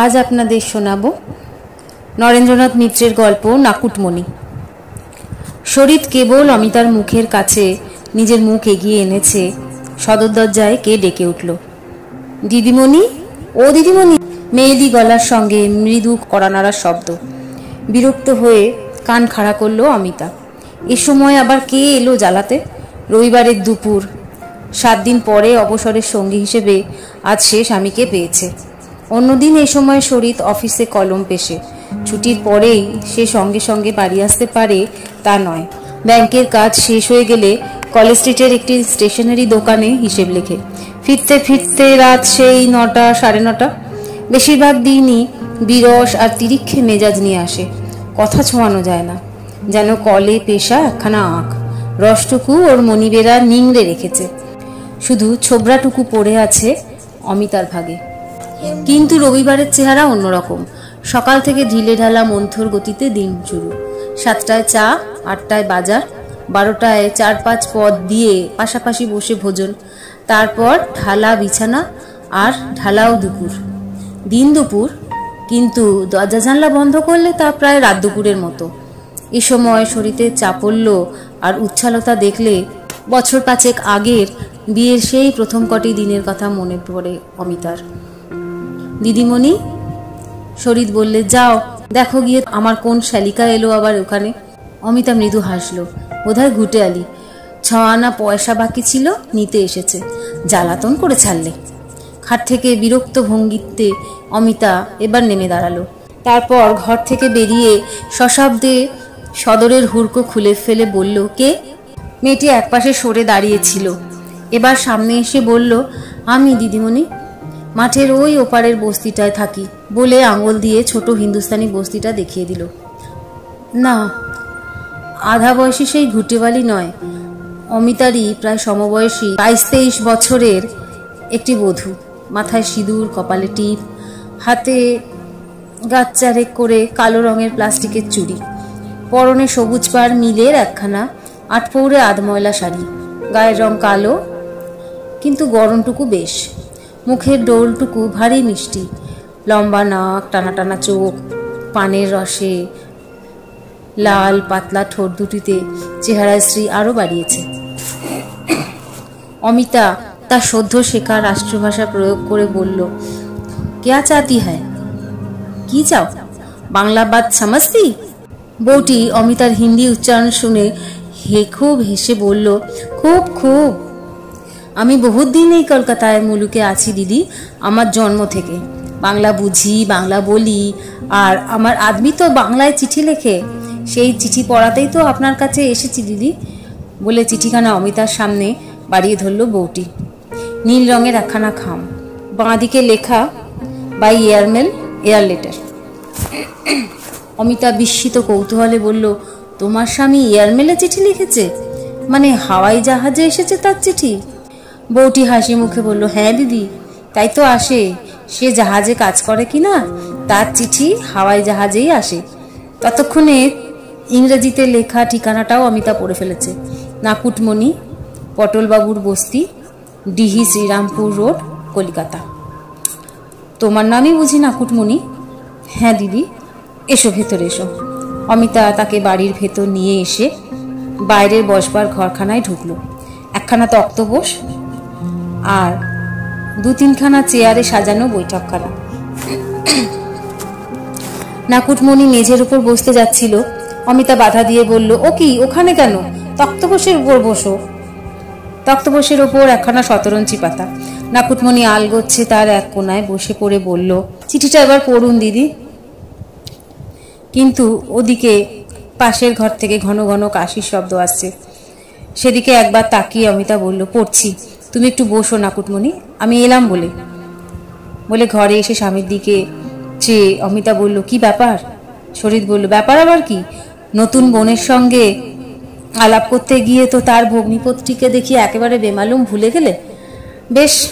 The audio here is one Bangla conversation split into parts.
আজ আপনাদের শোনাব নরেন্দ্রনাথ মিত্রের গল্প নাকুটমণি। শরীর কেবল অমিতার মুখের কাছে নিজের মুখ এগিয়ে এনেছে। সদর দরজায় কে ডেকে উঠল? দিদিমণি? ও দিদিমণি? মেয়েলি গলার সঙ্গে মৃদু কড়ানাড়ার শব্দ। বিরক্ত হয়ে কান খাড়া করল অমিতা। এ সময় আবার কে এলো জ্বালাতে? রবিবারের দুপুর। সাত দিন পরে অবসরের সঙ্গী হিসেবে আজ সে স্বামীকে পেয়েছে। অন্যদিন এ সময় শরীর অফিসে কলম পেশে। ছুটির পরেই সে সঙ্গে সঙ্গে বাড়ি আসতে পারে তা নয়। ব্যাংকের কাজ শেষ হয়ে গেলে কলেজ স্ট্রিটের একটি স্টেশনারি দোকানে হিসেব লেখে। ফিরতে ফিরতে রাত সেই নটা, সাড়ে নটা। বেশিরভাগ দিনই বিরস আর তিরিক্ষে মেজাজ নিয়ে আসে। কথা ছোঁয়ানো যায় না। যেন কলে পেশা একখানা আঁক। রসটুকু ওর মনিবেরা নিংড়ে রেখেছে। শুধু ছোবরাটুকু পড়ে আছে অমিতার ভাগে। কিন্তু রবিবারের চেহারা অন্যরকম। সকাল থেকে ঢিলে ঢালা মন্থর গতিতে দিন শুরু। সাতটায় চা, আটটায় বাজার, বারোটায় চার পাঁচ পদ দিয়ে পাশাপাশি বসে ভোজন, তারপর ঢালা বিছানা আর ঢালাও দুপুর। দিন দুপুর, কিন্তু দরজা জানলা বন্ধ করলে তা প্রায় রাত দুপুরের মতো। এ সময় শরীরে চাপল্য আর উচ্ছালতা দেখলে বছর পাঁচেক আগের বিয়ের সেই প্রথম কটি দিনের কথা মনে পড়ে অমিতার। দিদিমণি? শরীর বললে, যাও, দেখো গিয়ে আমার কোন শ্যালিকা এলো আবার ওখানে। অমিতা মৃদু হাসলো। বোধহয় ঘুটে আলি। ছ আনা পয়সা বাকি ছিল, নিতে এসেছে। জ্বালাতন করে ছাড়লে। খাট থেকে বিরক্ত ভঙ্গিতে অমিতা এবার নেমে দাঁড়াল। তারপর ঘর থেকে বেরিয়ে সশব্দে সদরের হুড়কো খুলে ফেলে বলল, কে? মেয়েটি একপাশে সরে দাঁড়িয়েছিল এবার সামনে এসে বলল, আমি, দিদিমণি। মাঠের ওই ওপারের বস্তিটায় থাকি বলে আঙুল দিয়ে ছোট হিন্দুস্তানি বস্তিটা দেখিয়ে দিল। না, আধা বয়সী সেই ঘুটেবালি নয়। অমিতারই প্রায় সমবয়সী বাইশ তেইশ বছরের একটি বধূ। মাথায় সিঁদুর, কপালে টিপ, হাতে গাছ চারেক করে কালো রঙের প্লাস্টিকের চুড়ি। পরনে সবুজ পাড় মিলের একখানা আটপৌরে আধময়লা শাড়ি। গায়ের রং কালো, কিন্তু গরমটুকু বেশ। মুখের ডোলটুকু ভারী মিষ্টি। লম্বা নাক, টানা টানা চোখ, পানের রসে লাল পাতলা ঠোঁট দুটিতে চেহারায় শ্রী আরও বাড়িয়েছে। অমিতা তার সদ্য শেখা রাষ্ট্রভাষা প্রয়োগ করে বলল, কেয়া চাতি হ্যায়? কি চাও? বাংলা বাদ সমস্তি? বউটি অমিতার হিন্দি উচ্চারণ শুনে হে খুব হেসে বলল, খুব খুব। আমি বহুত দিন এই কলকাতায় মুলুকে আছি, দিদি, আমার জন্ম থেকে। বাংলা বুঝি, বাংলা বলি, আর আমার আদমি তো বাংলায় চিঠি লেখে। সেই চিঠি পড়াতেই তো আপনার কাছে এসেছি, দিদি, বলে চিঠিখানা অমিতার সামনে বাড়িয়ে ধরল বউটি। নীল রঙের একখানা খাম। বাঁদিকে লেখা, by airmail, air letter. Amita বিস্মিত কৌতূহলে বলল, তোমার স্বামী এয়ারমেলে চিঠি লিখেছে? মানে হাওয়াই জাহাজে এসেছে তার চিঠি? বউটি হাসি মুখে বলল হ্যাঁ দিদি, তাই তো আসে। সে জাহাজে কাজ করে কি না? তার চিঠি হাওয়াই জাহাজেই আসে। ততক্ষণে ইংরেজিতে লেখা ঠিকানাটাও অমিতা পড়ে ফেলেছে। নাকুটমণি পটলবাবুর বস্তি, ডিহি শ্রীরামপুর রোড, কলিকাতা। তোমার নামই বুঝি নাকুটমণি হ্যাঁ দিদি, এসো ভেতরে এসো। অমিতা তাকে বাড়ির ভেতর নিয়ে এসে বাইরের বসবার ঘরখানায় ঢুকলো। একখানা তক্তবোস আর দু তিনখানা চেয়ারে সাজানো বৈঠক বৈঠকখানা। নাকুটমণি মেঝের উপর বসতে যাচ্ছিল। অমিতা বাধা দিয়ে বলল, ও কি, ওখানে কেন? তক্তপোষের উপর বসো। তক্তপোষের ওপর একখানা শতরঞ্চি পাতা। নাকুটমণি আল গচ্ছে তার এক কোনায় বসে পড়ে বলল, চিঠিটা এবার পড়ুন, দিদি। কিন্তু ওদিকে পাশের ঘর থেকে ঘন ঘন কাশির শব্দ আসছে। সেদিকে একবার তাকিয়ে অমিতা বলল, পড়ছি। তুমি একটু বসো নাকুটমণি আমি এলাম বলে। বলে ঘরে এসে স্বামীর দিকে চেয়ে অমিতা বলল, কি ব্যাপার? শরীর বলল, ব্যাপার আবার কি? নতুন বোনের সঙ্গে আলাপ করতে গিয়ে তো তার ভগ্নিপত্রীকে দেখি একেবারে বেমালুম ভুলে গেলে। বেশ,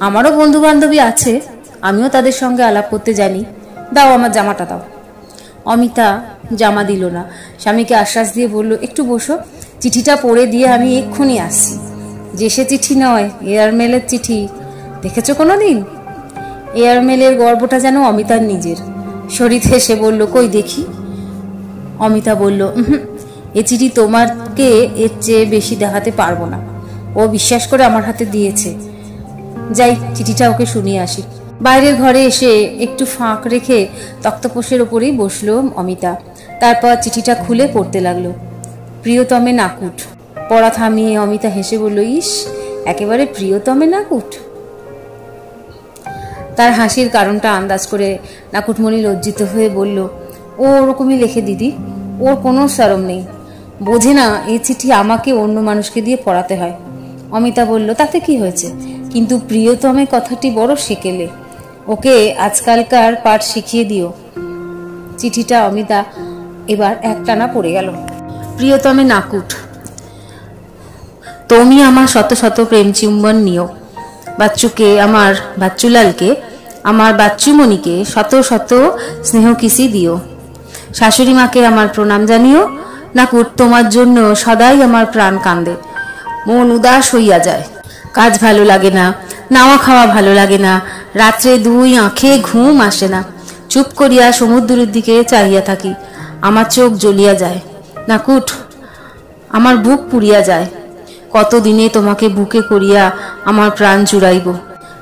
আমারও বন্ধু বান্ধবী আছে, আমিও তাদের সঙ্গে আলাপ করতে জানি। দাও আমার জামাটা দাও। অমিতা জামা দিল না। স্বামীকে আশ্বাস দিয়ে বলল, একটু বসো, চিঠিটা পড়ে দিয়ে আমি এক্ষুনি আসছি। যে সে চিঠি নয় এয়ারমেলের চিঠি। দেখেছ কোনো দিন এয়ারমেলের গর্বটা যেন অমিতার নিজের। শরীর হেসে বলল কই দেখি? অমিতা বলল "উহুম, এ চিঠি তোমাকে এর চেয়ে বেশি দেখাতে পারব না। ও বিশ্বাস করে আমার হাতে দিয়েছে। যাই চিঠিটা ওকে শুনিয়ে আসি। বাইরের ঘরে এসে একটু ফাঁক রেখে তক্তপোষের ওপরেই বসল অমিতা। তারপর চিঠিটা খুলে পড়তে লাগল। প্রিয়তমে নাকুট। পড়া থামিয়ে অমিতা হেসে বলল, ইস, একেবারে প্রিয়তমে নাকুট। তার হাসির কারণটা আন্দাজ করে নাকুটমণি লজ্জিত হয়ে বলল, ও ওরকমই লেখে দিদি, ওর কোনো সরম নেই। বোঝে না, এই চিঠি আমাকে অন্য মানুষকে দিয়ে পড়াতে হয়। অমিতা বলল, তাতে কি হয়েছে? কিন্তু প্রিয়তমে কথাটি বড় সেকেলে ওকে আজকালকার পাঠ শিখিয়ে দিও। চিঠিটা অমিতা এবার একটানা পড়ে গেল। প্রিয়তমে নাকুট। তুমি আমার শত শত প্রেম চুম্বন নিও। বাচ্চুকে, আমার বাচ্চুলালকে, আমার বাচ্চুমণিকে শত শত স্নেহ কিসি দিও। শাশুড়ি মাকে আমার প্রণাম জানিও। নাকুট তোমার জন্য সদাই আমার প্রাণ কান্দে। মন উদাস হইয়া যায়। কাজ ভালো লাগে না, নাওয়া খাওয়া ভালো লাগে না, রাত্রে দুই আঁখে ঘুম আসে না। চুপ করিয়া সমুদ্রের দিকে চাহিয়া থাকি। আমার চোখ জ্বলিয়া যায়। নাকুট আমার বুক পুড়িয়া যায়। কতদিনে তোমাকে বুকে করিয়া আমার প্রাণ জুড়াইব?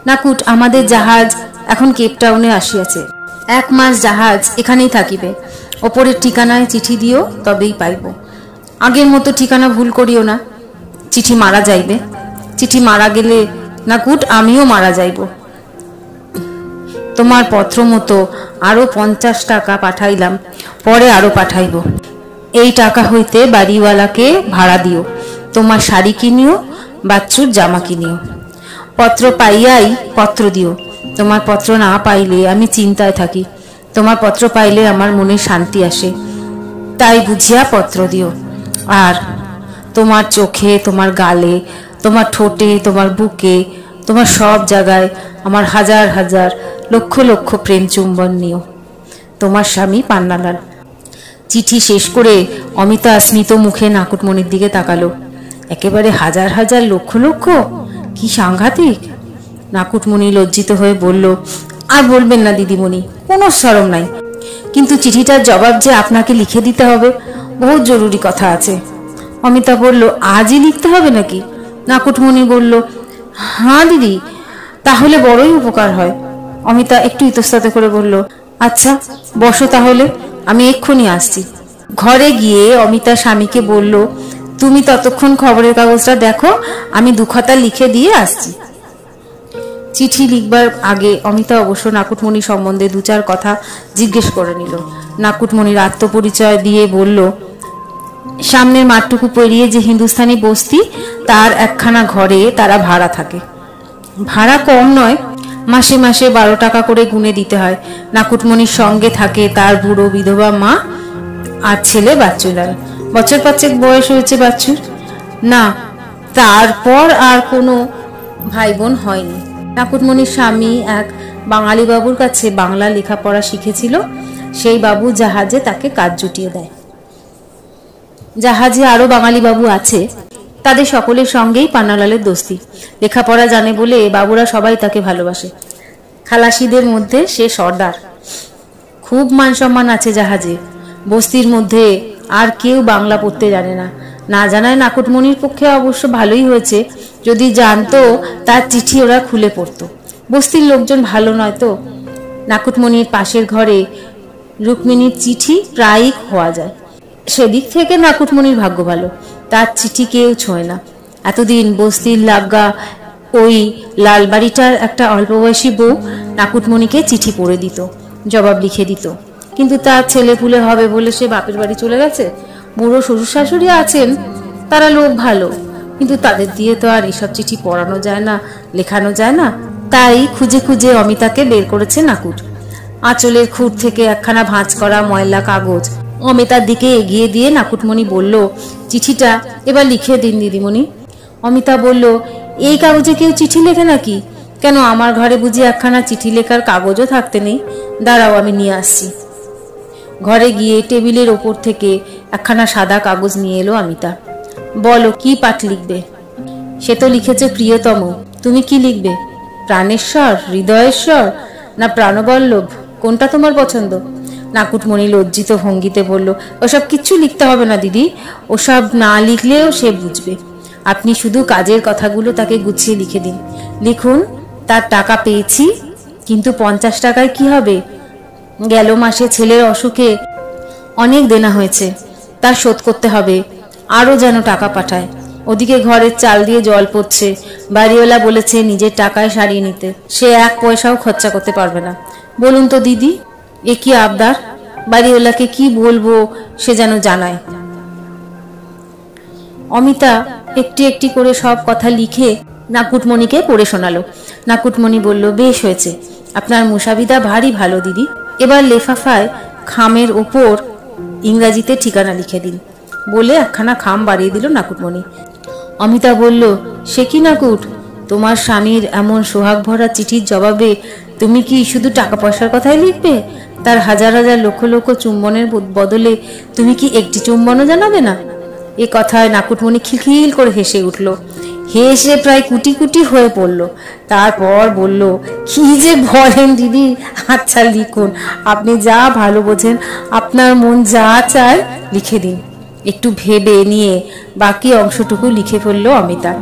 নাকুট, আমাদের জাহাজ এখন কেপটাউনে আসিয়াছে। এক মাস জাহাজ এখানেই থাকিবে। ওপরের ঠিকানায় চিঠি দিও, তবেই পাইব। আগের মতো ঠিকানা ভুল করিও না। চিঠি মারা যাইবে। চিঠি মারা গেলে, নাকুট, আমিও মারা যাইব। তোমার পত্র মতো আরও পঞ্চাশ টাকা পাঠাইলাম, পরে আরও পাঠাইব। এই টাকা হইতে বাড়িওয়ালাকে ভাড়া দিও। তোমার শাড়ি কিনিও, বাচ্চুর জামা কিনিও। পত্র পাইয়াই পত্র দিও। তোমার পত্র না পাইলে আমি চিন্তায় থাকি। তোমার পত্র পাইলে আমার মনে শান্তি আসে। তাই বুঝিয়া পত্র দিও। আর তোমার চোখে, তোমার গালে, তোমার ঠোঁটে, তোমার বুকে, তোমার সব জায়গায় আমার হাজার হাজার, লক্ষ লক্ষ প্রেম চুম্বন নিও। তোমার স্বামী পান্নালাল। চিঠি শেষ করে অমিতা স্মিত মুখে নাকুটমণির দিকে তাকালো। একেবারে হাজার হাজার লক্ষ লক্ষ? কি সাংঘাতিক? নাকুটমণি লজ্জিত হয়ে বলল, আর বলবেন না দিদিমণি, কোনো সরম নাই। কিন্তু চিঠিটার জবাব যে আপনাকে লিখে দিতে হবে বহু জরুরি কথা আছে। অমিতা বলল, আজই লিখতে হবে নাকি? নাকুটমণি বলল হ্যাঁ দিদি, তাহলে বড়ই উপকার হয়। অমিতা একটু ইতস্তত করে বলল আচ্ছা বসো তাহলে, আমি এক্ষুনি আসছি। ঘরে গিয়ে অমিতা স্বামীকে বলল তুমি ততক্ষণ খবরের কাগজটা দেখো, আমি দুখাতা লিখে দিয়ে আসছি। চিঠি লিখবার আগে অমিতা অবশ্য নাকুটমণি সম্বন্ধে দু চার কথা জিজ্ঞেস করে নিল। নাকুটমণির আত্মপরিচয় দিয়ে বলল, সামনের মাঠটুকু পেরিয়ে যে হিন্দুস্তানি বস্তি, তার একখানা ঘরে তারা ভাড়া থাকে। ভাড়া কম নয়, মাসে মাসে বারো টাকা করে গুনে দিতে হয়। নাকুটমণির সঙ্গে থাকে তার বুড়ো বিধবা মা আর ছেলে বাচ্চুলাল বছর পাঁচেক বয়স হয়েছে বাচ্চুর? না, তারপর আর কোনো ভাই বোন হয়নি। ঠাকুরমণির স্বামী এক বাঙালি বাবুর কাছে বাংলা লেখাপড়া শিখেছিল। সেই বাবু জাহাজে তাকে কাজ জুটিয়ে দেয়। জাহাজে আরও বাঙালি বাবু আছে। তাদের সকলের সঙ্গেই পান্নালালের দোস্তি। লেখাপড়া জানে বলে বাবুরা সবাই তাকে ভালোবাসে। খালাসিদের মধ্যে সে সর্দার। খুব মান সম্মান আছে জাহাজে। বস্তির মধ্যে আর কেউ বাংলা পড়তে জানে না। না জানায় নাকুটমণির পক্ষে অবশ্য ভালোই হয়েছে। যদি জানতো, তার চিঠি ওরা খুলে পড়তো। বস্তির লোকজন ভালো নয় তো? নাকুটমণির পাশের ঘরে রুক্মিণীর চিঠি প্রায়ই খোয়া যায়। সেদিক থেকে নাকুটমণির ভাগ্য ভালো। তার চিঠি কেউ ছোঁয় না। এতদিন বস্তির লাগ্গা ওই লালবাড়িটার একটা অল্প বয়সী বউ নাকুটমণিকে চিঠি পড়ে দিত, জবাব লিখে দিত। কিন্তু তার ছেলে পুলে হবে বলে সে বাপের বাড়ি চলে গেছে। বুড়ো শ্বশুর শাশুড়ি আছেন, তারা লোক ভালো। কিন্তু তাদের দিয়ে তো আর এসব চিঠি পড়ানো যায় না, লেখানো যায় না। তাই খুঁজে খুঁজে অমিতাকে বের করেছে নাকুট আঁচলের খুঁট থেকে একখানা ভাঁজ করা ময়লা কাগজ। অমিতার দিকে এগিয়ে দিয়ে নাকুটমণি বলল, চিঠিটা এবার লিখে দিন দিদিমণি। অমিতা বলল, এই কাগজে কেউ চিঠি লেখে নাকি? কেন আমার ঘরে বুঝি একখানা চিঠি লেখার কাগজও থাকতে নেই? দাঁড়াও, আমি নিয়ে আসছি। ঘরে গিয়ে টেবিলের ওপর থেকে একখানা সাদা কাগজ নিয়ে এলো অমিতা বলো, কি পাঠ লিখবে? সে তো লিখেছে, প্রিয়তম। তুমি কি লিখবে? প্রাণেশ্বর, হৃদয়েশ্বর, না প্রাণবল্লভ? কোনটা তোমার পছন্দ? নাকুটমণি লজ্জিত ভঙ্গিতে বলল, ওসব কিচ্ছু লিখতে হবে না, দিদি। ওসব না লিখলেও সে বুঝবে। আপনি শুধু কাজের কথাগুলো তাকে গুছিয়ে লিখে দিন। লিখুন, তার টাকা পেয়েছি, কিন্তু পঞ্চাশ টাকায় কি হবে? গেল মাসে ছেলের অসুখে অনেক দেনা হয়েছে, তা শোধ করতে হবে। আরও যেন টাকা পাঠায়। ওদিকে ঘরের চাল দিয়ে জল পড়ছে। বাড়িওয়ালা বলেছে নিজের টাকায় সারিয়ে নিতে। সে এক পয়সাও খরচা করতে পারবে না। বলুন তো দিদি, এ কি আবদার? বাড়িওয়ালাকে কি বলব সে যেন জানায়। অমিতা একটি একটি করে সব কথা লিখে নাকুটমণিকে পড়ে শোনালো। নাকুটমণি বলল, বেশ হয়েছে। আপনার মুসাবিদা ভারী ভালো, দিদি। এবার লেফাফায় খামের ওপর ইংরাজিতে ঠিকানা লিখে দিন। বলে একখানা খাম বাড়িয়ে দিল নাকুটমণি। অমিতা বলল, সে কি নাকুট? তোমার স্বামীর এমন সোহাগ ভরা চিঠির জবাবে তুমি কি শুধু টাকা পয়সার কথাই লিখবে? তার হাজার হাজার লক্ষ লক্ষ চুম্বনের বদলে তুমি কি একটি চুম্বনও জানাবে না? এ কথায় নাকুটমণি খিলখিল করে হেসে উঠল। হেসে প্রায় কুটি কুটি হয়ে পড়ল। তারপর বলল, কি যে বলেন দিদি আচ্ছা লিখুন। আপনি যা ভালো বোঝেন, আপনার মন যা চায় লিখে দিন। একটু ভেবে নিয়ে বাকি অংশটুকু লিখে ফেলল অমিতা।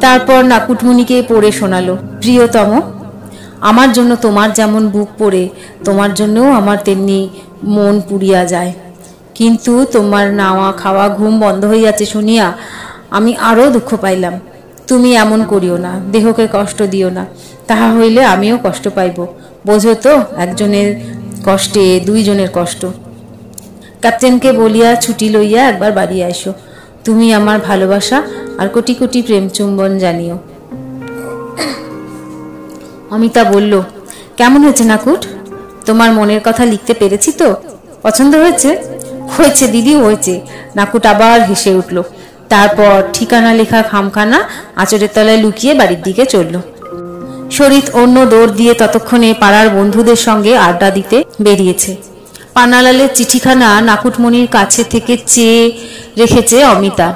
তারপর নাকুটমণিকে পড়ে শোনালো, প্রিয়তম, আমার জন্য তোমার যেমন বুক পড়ে, তোমার জন্যও আমার তেমনি মন পুড়িয়া যায়। কিন্তু তোমার নাওয়া খাওয়া ঘুম বন্ধ হইয়াছে শুনিয়া আমি আরও দুঃখ পাইলাম। তুমি এমন করিও না, দেহকে কষ্ট দিও না, তাহা হইলে আমিও কষ্ট পাইব। বোঝো তো, একজনের কষ্টে দুইজনের কষ্ট। ক্যাপ্টেনকে বলিয়া ছুটি লইয়া একবার বাড়ি আইসো। তুমি আমার ভালোবাসা আর কোটি কোটি প্রেম চুম্বন জানিও। অমিতা বলল, কেমন হয়েছে নাকুট? তোমার মনের কথা লিখতে পেরেছি তো? পছন্দ হয়েছে? হয়েছে, দিদি হয়েছে। নাকুট আবার হেসে উঠল। তারপর ঠিকানা লেখা খামখানা আচরের তলায় লুকিয়ে বাড়ির দিকে চলল। শরীর অন্য দৌড় দিয়ে ততক্ষণে পাড়ার বন্ধুদের সঙ্গে আড্ডা দিতে বেরিয়েছে। পানালালের চিঠিখানা নাকুটমণির কাছে থেকে চেয়ে রেখেছে অমিতা।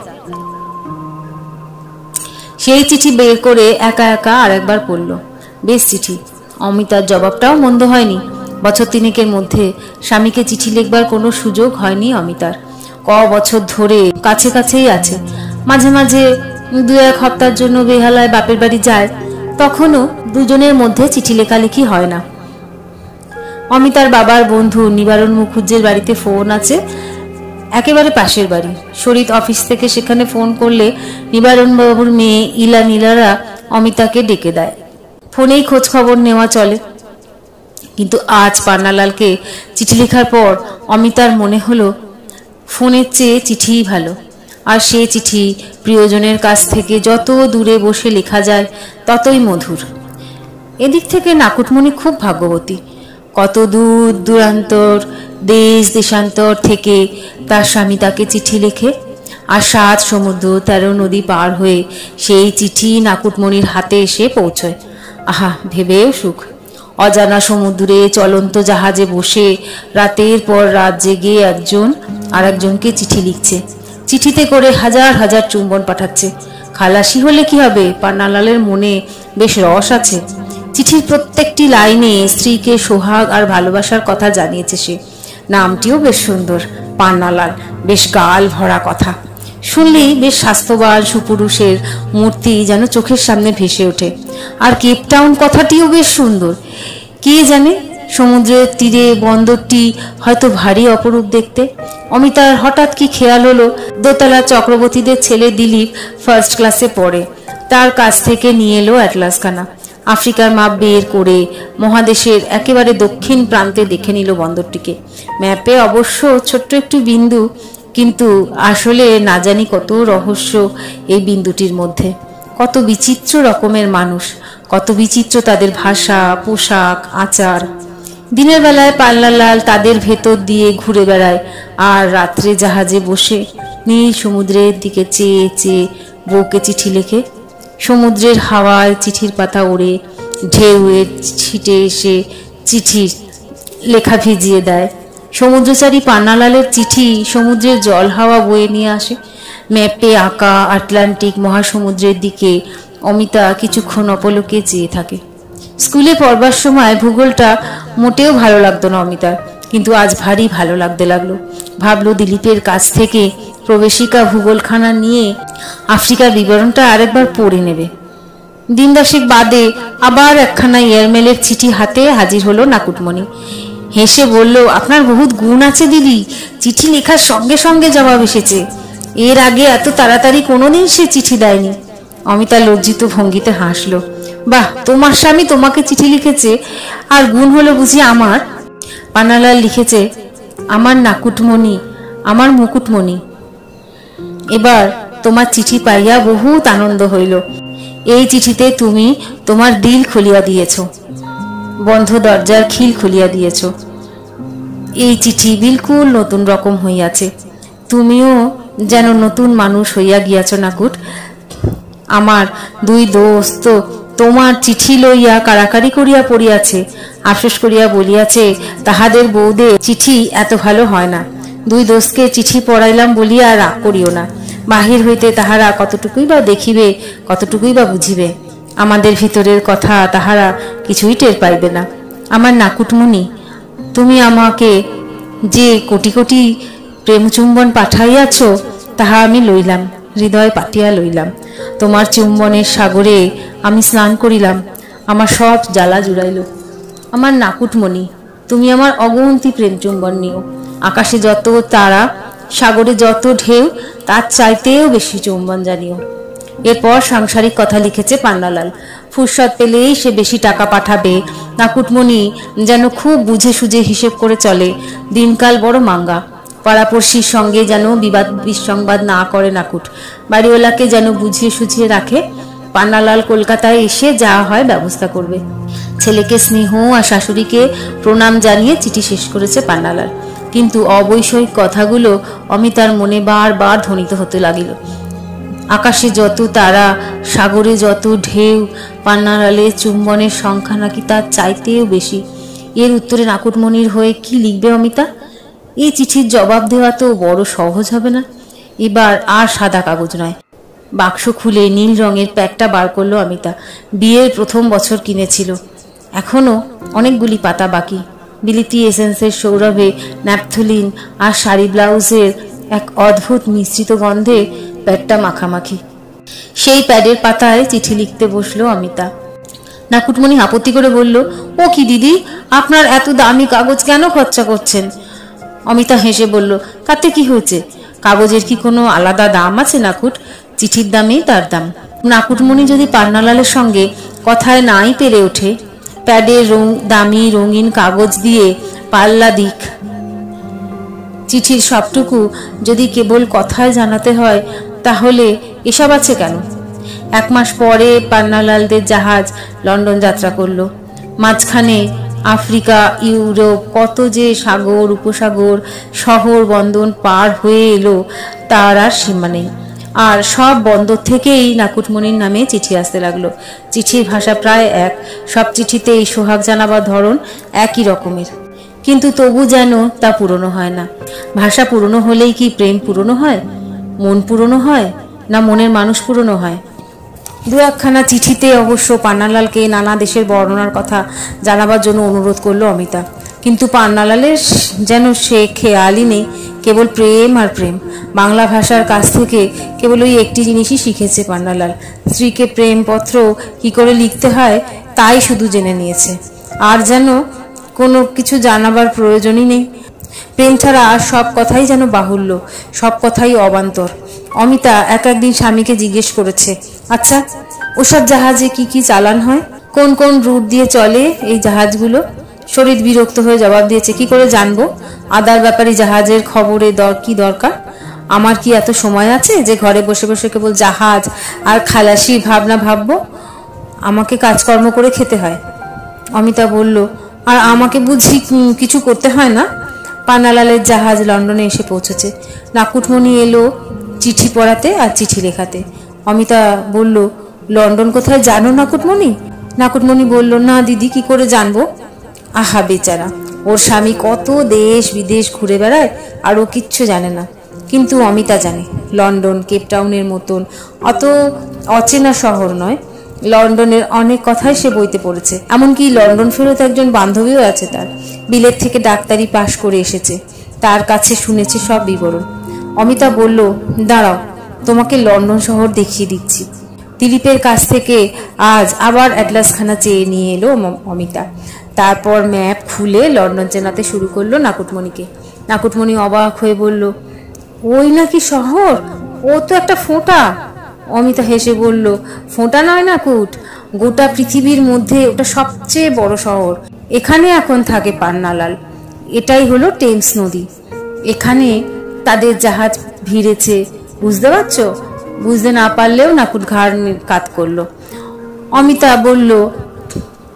সেই চিঠি বের করে একা একা আরেকবার পড়ল। বেশ চিঠি। অমিতার জবাবটাও মন্দ হয়নি। বছর তিনেকের মধ্যে স্বামীকে চিঠি লিখবার কোনো সুযোগ হয়নি অমিতার। ক বছর ধরে কাছে কাছেই আছে। মাঝে মাঝে দু এক হপ্তার জন্য বেহালায় বাপের বাড়ি যায়, তখনও দুজনের মধ্যে চিঠি লেখালেখি হয় না। অমিতার বাবার বন্ধু নিবারণ মুখুজ্জের বাড়িতে ফোন আছে, একেবারে পাশের বাড়ি। শরীর অফিস থেকে সেখানে ফোন করলে নিবারণ বাবুর মেয়ে ইলা নীলারা অমিতাকে ডেকে দেয়। ফোনেই খোঁজ খবর নেওয়া চলে। কিন্তু আজ পান্নালালকে চিঠি লেখার পর অমিতার মনে হলো, ফোনের চেয়ে চিঠিই ভালো। আর সে চিঠি প্রিয়জনের কাছ থেকে যত দূরে বসে লেখা যায়, ততই মধুর। এদিক থেকে নাকুটমণি খুব ভাগ্যবতী। কত দূর দূরান্তর, দেশ দেশান্তর থেকে তার স্বামী তাকে চিঠি লেখে। আর সাত সমুদ্র তেরো নদী পার হয়ে সেই চিঠি নাকুটমণির হাতে এসে পৌঁছয়। আহা ভেবেও সুখ। অজানা সমুদ্রে চলন্ত জাহাজে বসে রাতের পর রাত জেগে একজন আর একজনকে চিঠি লিখছে। চিঠিতে করে হাজার হাজার চুম্বন পাঠাচ্ছে। খালাসি হলে কি হবে? পান্নালালের মনে বেশ রস আছে। চিঠির প্রত্যেকটি লাইনে স্ত্রীকে সোহাগ আর ভালোবাসার কথা জানিয়েছে সে। নামটিও বেশ সুন্দর, পান্নালাল। বেশ গাল ভরা কথা। শুনলেই বেশ স্বাস্থ্যবান, সুপুরুষের মূর্তি যেন চোখের সামনে ভেসে ওঠে। আর কেপটাউন কথাটিও বেশ সুন্দর। কে জানে, সমুদ্রের তীরে বন্দরটি হয়তো ভারী অপরূপ দেখতে। অমিতার হঠাৎ কি খেয়াল হলো, দোতলা চক্রবর্তীদের ছেলে দিলীপ ফার্স্ট ক্লাসে পড়ে। তার কাছ থেকে নিয়ে এলো অ্যাটলাসখানা আফ্রিকার মাপ বের করে মহাদেশের একেবারে দক্ষিণ প্রান্তে দেখে নিল বন্দরটিকে। ম্যাপে অবশ্য ছোট্ট একটি বিন্দু কিন্তু আসলে না জানি কত রহস্য এই বিন্দুটির মধ্যে। কত বিচিত্র রকমের মানুষ, কত বিচিত্র তাদের ভাষা, পোশাক, আচার। দিনের বেলায় পাল্লালাল তাদের ভেতর দিয়ে ঘুরে বেড়ায় আর রাত্রে জাহাজে বসে নীল সমুদ্রের দিকে চেয়ে চেয়ে বউকে চিঠি লেখে। সমুদ্রের হাওয়ায় চিঠির পাতা ওড়ে, ঢেউয়ের ছিটে এসে চিঠির লেখা ভিজিয়ে দেয়। সমুদ্রচারী পান্নালালের চিঠি সমুদ্রের জল হাওয়া বয়ে নিয়ে আসে। ম্যাপে আঁকা আটলান্টিক মহাসমুদ্রের দিকে অমিতা কিছুক্ষণ অপলোকে চেয়ে থাকে। স্কুলে পড়বার সময় ভূগোলটা মোটেও ভালো লাগতো না অমিতার, কিন্তু আজ ভারী ভালো লাগতে লাগল। ভাবলো দিলীপের কাছ থেকে প্রবেশিকা ভূগোলখানা নিয়ে আফ্রিকার বিবরণটা আরেকবার পড়ে নেবে। দিন দশেক বাদে আবার একখানা এয়ারমেলের চিঠি হাতে হাজির হলো নাকুটমণি। হেসে বলল, আপনার বহুত গুণ আছে দিদি। চিঠি লেখার সঙ্গে সঙ্গে জবাব এসেছে। এর আগে এত তাড়াতাড়ি কোনোদিন সে চিঠি দেয়নি। অমিতা লজ্জিত ভঙ্গিতে হাসলো, বাহ, তোমার স্বামী তোমাকে চিঠি লিখেছে, আর গুণ হলো বুঝি আমার? পানালাল লিখেছে, আমার নাকুটমণি, আমার মুকুটমণি। এবার তোমার চিঠি পাইয়া বহুত আনন্দ হইল। এই চিঠিতে তুমি তোমার দিল খুলিয়া দিয়েছ। বন্ধ দরজার খিল খুলিয়া দিয়েছ। এই চিঠি বিলকুল নতুন রকম হইয়াছে। তুমিও যেন নতুন মানুষ হইয়া গিয়াছ নাকুট। আমার দুই দোস্ত তোমার চিঠি লইয়া কারাকারি করিয়া পড়িয়াছে। আফসোস করিয়া বলিয়াছে, তাহাদের বৌদে চিঠি এত ভালো হয় না। দুই দোষকে চিঠি পড়াইলাম বলিয়া রাগ করিও না। বাহির হইতে তাহারা কতটুকুই বা দেখিবে, কতটুকুই বা বুঝিবে। আমাদের ভিতরের কথা তাহারা কিছুই টের পাইবে না। আমার নাকুটমণি, তুমি আমাকে যে কোটি কোটি প্রেমচুম্বন পাঠাইয়াছ, তাহা আমি লইলাম, হৃদয় পাতিয়া লইলাম। তোমার চুম্বনের সাগরে আমি স্নান করিলাম, আমার সব জ্বালা জুড়াইল। আমার নাকুটমণি, তুমি আমার অগন্তি প্রেম চুম্বন নিও। আকাশে যত তারা, সাগরে যত ঢেউ, তার চাইতেও বেশি চুম্বন জানিও। এরপর সাংসারিক কথা লিখেছে পান্নালাল ফুরসত পেলেই সে বেশি টাকা পাঠাবে। নাকুটমণি যেন খুব বুঝে সুঝে হিসেব করে চলে। দিনকাল বড় মাঙ্গা। পাড়াপড়শির সঙ্গে যেন বিবাদ বিসংবাদ না করে নাকুট। বাড়িওয়ালাকে যেন বুঝিয়ে সুঝিয়ে রাখে। পান্নালাল কলকাতায় এসে যা হয় ব্যবস্থা করবে। ছেলেকে স্নেহ আর শাশুড়িকে প্রণাম জানিয়ে চিঠি শেষ করেছে পান্নালাল কিন্তু অবৈষয়িক কথাগুলো অমিতার মনে বারবার ধ্বনিত হতে লাগিল। আকাশে যত তারা, সাগরে যত ঢেউ, পান্নালালে চুম্বনের সংখ্যা নাকি তার চাইতেও বেশি। এর উত্তরে নাকুটমণির হয়ে কি লিখবে অমিতা? এই চিঠির জবাব দেওয়া তো বড় সহজ হবে না। এবার আর সাদা কাগজ নয়। বাক্স খুলে নীল রঙের প্যাকটা বার করল অমিতা। বিয়ের প্রথম বছর কিনেছিল। এখনও অনেকগুলি পাতা বাকি। বিলিতি এসেন্সের সৌরভে ন্যাপথলিন আর শাড়ি ব্লাউজের এক অদ্ভুত মিশ্রিত গন্ধে প্যাডটা মাখামাখি। সেই প্যাডের পাতায় চিঠি লিখতে বসল অমিতা। নাকুটমণি আপত্তি করে বলল, ও কি দিদি, আপনার এত দামি কাগজ কেন খরচা করছেন? অমিতা হেসে বলল, তাতে কি হয়েছে? কাগজের কি কোনো আলাদা দাম আছে নাকুট? চিঠির দামেই তার দাম। নাকুটমণি যদি পান্নালালের সঙ্গে কথায় নাই পেরে ওঠে প্যাডের রং, দামি রঙিন কাগজ দিয়ে পাল্লা দিক। চিঠির সবটুকু যদি কেবল কথায় জানাতে হয় তাহলে এসব আছে কেন? এক মাস পরে পান্নালালদের জাহাজ লন্ডন যাত্রা করল। মাঝখানে আফ্রিকা, ইউরোপ, কত যে সাগর, উপসাগর, শহর বন্দন পার হয়ে এলো, তার আর সীমা নেই। আর সব বন্দর থেকেই নাকুটমণির নামে চিঠি আসতে লাগল। চিঠির ভাষা প্রায় এক। সব চিঠিতে এই সোহাগ জানাবার ধরন একই রকমের। কিন্তু তবু যেন তা পুরনো হয় না। ভাষা পুরনো হলেই কি প্রেম পুরনো হয়? মন পুরনো হয় না মনের মানুষ পুরনো হয়? দু একখানা চিঠিতে অবশ্য পান্নালালকে নানা দেশের বর্ণনার কথা জানাবার জন্য অনুরোধ করল অমিতা। কিন্তু পান্নালালের যেন সে খেয়ালই নেই, কেবল প্রেম আর প্রেম। বাংলা ভাষার কাছ থেকে কেবল ওই একটি জিনিসই শিখেছে পান্নালাল। স্ত্রীকে প্রেমপত্র কি করে লিখতে হয়, তাই শুধু জেনে নিয়েছে। আর যেন কোনো কিছু জানাবার প্রয়োজনই নেই। প্রেম ছাড়া আর সব কথাই যেন বাহুল্য, সব কথাই অবান্তর। অমিতা এক একদিন স্বামীকে জিজ্ঞেস করেছে আচ্ছা ওসব জাহাজে কি কি চালান হয়? কোন কোন রুট দিয়ে চলে এই জাহাজগুলো? শরীর বিরক্ত হয়ে জবাব দিয়েছে, কি করে জানব? আদার ব্যাপারে জাহাজের খবরে দর কি দরকার? আমার কি এত সময় আছে যে ঘরে বসে বসে কেবল জাহাজ আর খালাসি ভাবনা ভাববো? আমাকে কাজকর্ম করে খেতে হয়। অমিতা বলল আর আমাকে বুঝি কিছু করতে হয় না? পানালালের জাহাজ লন্ডনে এসে পৌঁছেছে। নাকুটমণি এলো চিঠি পড়াতে আর চিঠি লেখাতে। অমিতা বলল, লন্ডন কোথায় জানো নাকুটমণি? নাকুটমণি বলল, না দিদি, কি করে জানব? আহা বেচারা, ওর স্বামী কত দেশ বিদেশ ঘুরে বেড়ায় আর ও কিচ্ছু জানে না। কিন্তু অমিতা জানে, লন্ডন কেপটাউনের মতন অত অচেনা শহর নয়। লন্ডনের অনেক কথাই সে বইতে পড়েছে। এমনকি লন্ডন ফেরত একজন বান্ধবীও আছে তার। বিলেত থেকে ডাক্তারি পাশ করে এসেছে। তার কাছে শুনেছে সব বিবরণ। অমিতা বলল, দাঁড়াও, তোমাকে লন্ডন শহর দেখিয়ে দিচ্ছি। দিলীপের কাছ থেকে আজ আবার অ্যাটলাসখানা চেয়ে নিয়ে এলো অমিতা। তারপর ম্যাপ খুলে লন্ডন চেনাতে শুরু করল নাকুটমণিকে। নাকুটমণি অবাক হয়ে বলল, ওই নাকি শহর? ও তো একটা ফোঁটা। অমিতা হেসে বলল, ফোঁটা নয় না কুট? গোটা পৃথিবীর মধ্যে ওটা সবচেয়ে বড় শহর। এখানে এখন থাকে পান্নালাল। এটাই হলো টেমস নদী। এখানে তাদের জাহাজ ভিড়েছে। বুঝতে পারছ? বুঝতে না পারলেও নাকুট ঘাড় কাত করল। অমিতা বলল,